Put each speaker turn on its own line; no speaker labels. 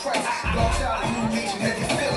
cracks. Blocked out a heavy